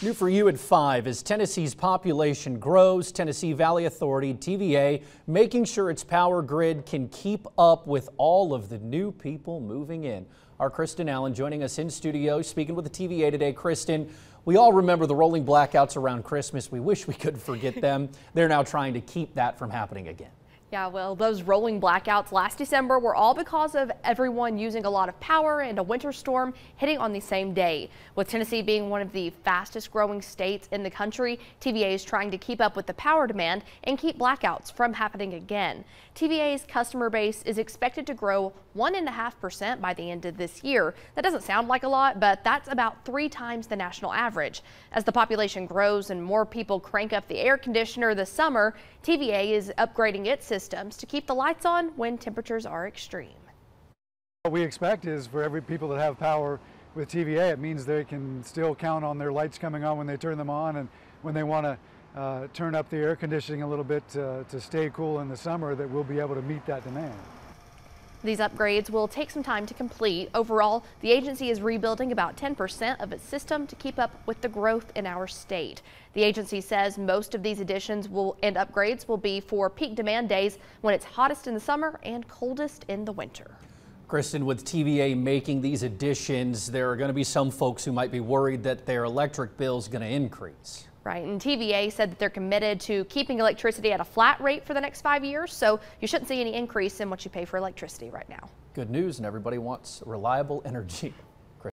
New for you at 5 as Tennessee's population grows, Tennessee Valley Authority, TVA, making sure its power grid can keep up with all of the new people moving in. Our Kristen Allen joining us in studio, speaking with the TVA today. Kristen, we all remember the rolling blackouts around Christmas. We wish we could forget them. They're now trying to keep that from happening again. Yeah, well, those rolling blackouts last December were all because of everyone using a lot of power and a winter storm hitting on the same day. With Tennessee being one of the fastest growing states in the country, TVA is trying to keep up with the power demand and keep blackouts from happening again. TVA's customer base is expected to grow 1.5% by the end of this year. That doesn't sound like a lot, but that's about three times the national average. As the population grows and more people crank up the air conditioner this summer, TVA is upgrading its system systems to keep the lights on when temperatures are extreme. What we expect is for every people that have power with TVA, it means they can still count on their lights coming on when they turn them on and when they want to uh, turn up the air conditioning a little bit to, to stay cool in the summer that we'll be able to meet that demand. These upgrades will take some time to complete. Overall, the agency is rebuilding about 10% of its system to keep up with the growth in our state. The agency says most of these additions will and upgrades will be for peak demand days when it's hottest in the summer and coldest in the winter. Kristen, with TVA making these additions, there are going to be some folks who might be worried that their electric bill is going to increase. Right, and TVA said that they're committed to keeping electricity at a flat rate for the next five years, so you shouldn't see any increase in what you pay for electricity right now. Good news, and everybody wants reliable energy.